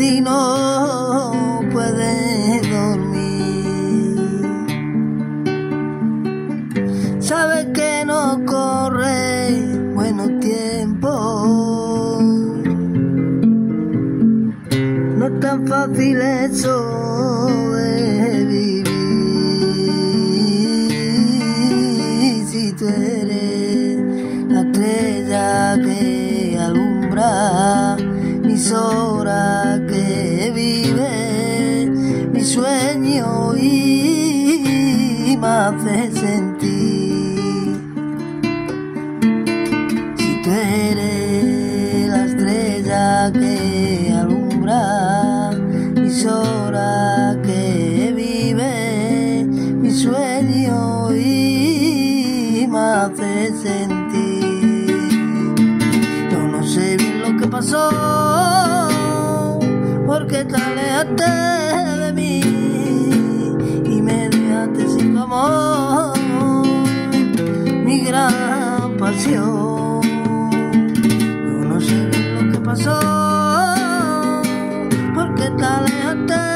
y no puede dormir. Sabe que no corre buenos tiempos. Si tú eres la estrella que alumbra mis horas que vive mi sueño y me hace sentir. Si tú eres la estrella que me hace sentir. Yo no sé bien lo que pasó porque te alejaste de mí y me dejaste sin amor, mi gran pasión. Yo no sé lo que pasó, porque te alejaste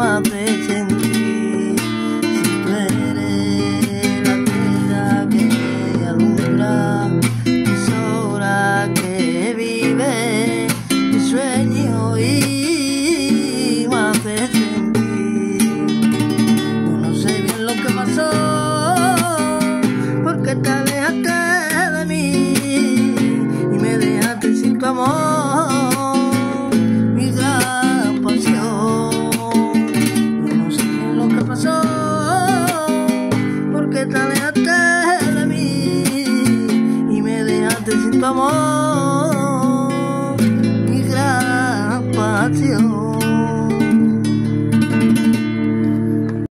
amor, amor, mi gran pasión.